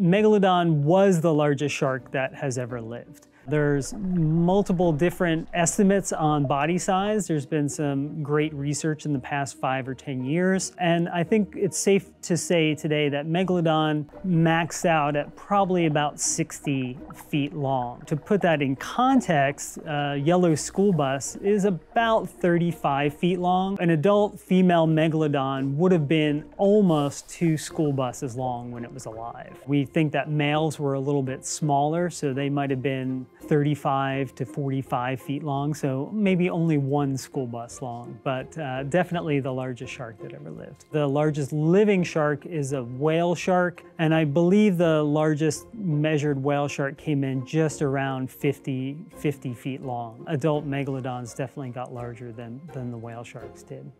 Megalodon was the largest shark that has ever lived. There's multiple different estimates on body size. There's been some great research in the past five or 10 years. And I think it's safe to say today that Megalodon maxed out at probably about 60 feet long. To put that in context, a yellow school bus is about 35 feet long. An adult female Megalodon would have been almost two school buses long when it was alive. We think that males were a little bit smaller, so they might have been 35 to 45 feet long, so maybe only one school bus long, but uh, definitely the largest shark that ever lived. The largest living shark is a whale shark, and I believe the largest measured whale shark came in just around 50, 50 feet long. Adult megalodons definitely got larger than, than the whale sharks did.